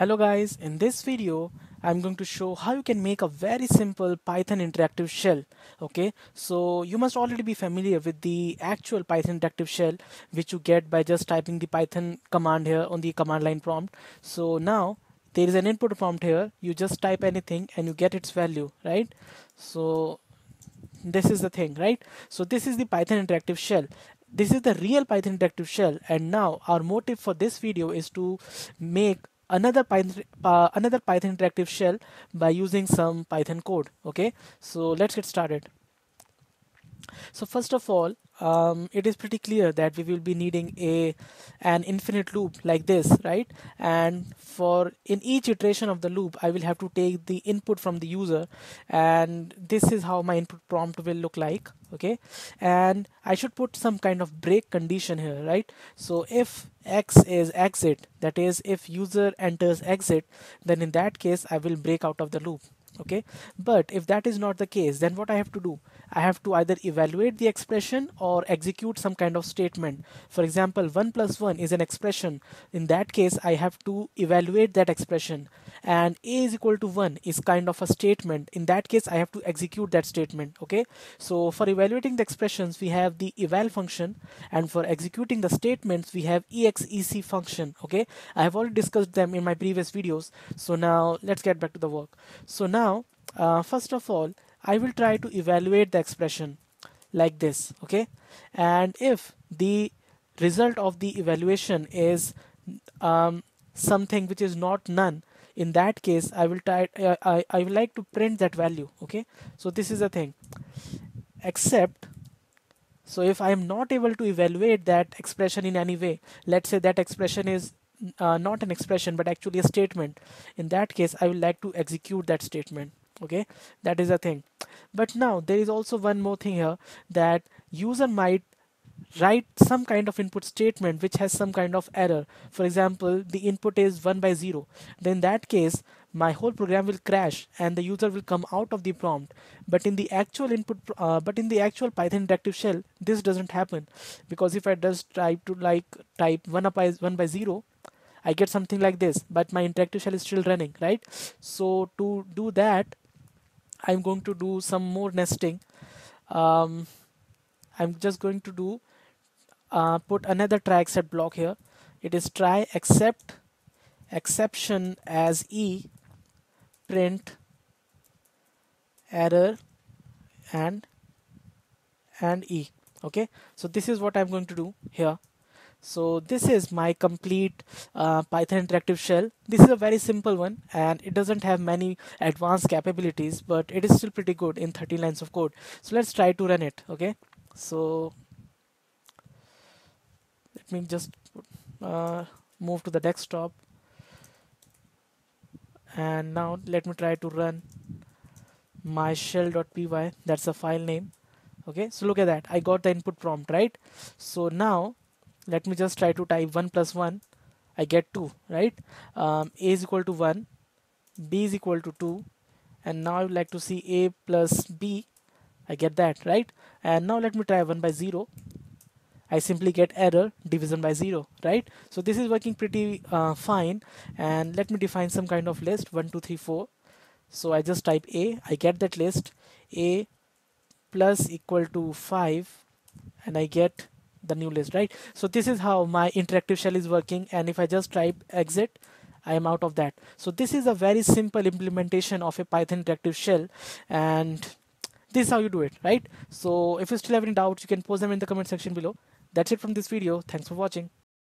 Hello guys, in this video I'm going to show how you can make a very simple Python interactive shell. Okay, so you must already be familiar with the actual Python interactive shell which you get by just typing the Python command here on the command line prompt. So now there is an input prompt here, you just type anything and you get its value, right? So this is the thing, right? So this is the Python interactive shell this is the real Python interactive shell and now our motive for this video is to make another Python uh, another Python interactive shell by using some Python code okay? So let's get started so first of all um, it is pretty clear that we will be needing a an infinite loop like this right? And for in each iteration of the loop I will have to take the input from the user and this is how my input prompt will look like okay? And I should put some kind of break condition here right? So if x is exit that is if user enters exit then in that case I will break out of the loop okay? But if that is not the case then what I have to do? I have to either evaluate the expression or execute some kind of statement. For example 1 plus 1 is an expression. In that case I have to evaluate that expression. And a is equal to 1 is kind of a statement. In that case I have to execute that statement okay? So for evaluating the expressions we have the eval function. And for executing the statements we have exec function okay? I have already discussed them in my previous videos. So now let's get back to the work. So now uh, first of all I will try to evaluate the expression like this okay? And if the result of the evaluation is um, something which is not none in that case I will try uh, I, I will like to print that value okay? So this is the thing. Except so if I am not able to evaluate that expression in any way let's say that expression is uh, not an expression but actually a statement in that case I will like to execute that statement okay that is a thing. But now there is also one more thing here that user might write some kind of input statement which has some kind of error. For example the input is 1 by 0 then in that case my whole program will crash and the user will come out of the prompt. But in the actual input uh, but in the actual python interactive shell this doesn't happen. Because if i just try to like type 1 up by 1 by 0 I get something like this but my interactive shell is still running right? So to do that I'm going to do some more nesting. Um, I'm just going to do uh, put another try except block here. It is try except exception as e print error and and e. Okay? So this is what I'm going to do here so this is my complete uh, Python interactive shell. This is a very simple one and it doesn't have many advanced capabilities but it is still pretty good in 13 lines of code. So let's try to run it okay. So let me just uh, move to the desktop and now let me try to run my shell.py that's the file name okay so look at that I got the input prompt right so now let me just try to type 1 plus 1 I get 2 right? Um, a is equal to 1 b is equal to 2 and now I would like to see a plus b. I get that right? And now let me try 1 by 0 I simply get error division by 0 right? So this is working pretty uh, fine. And let me define some kind of list 1 2 3 4 so I just type a. I get that list. A plus equal to 5 and I get the new list right? So this is how my interactive shell is working and if I just type exit I am out of that. So this is a very simple implementation of a Python interactive shell and this is how you do it right? So if you still have any doubts you can post them in the comment section below. That's it from this video. Thanks for watching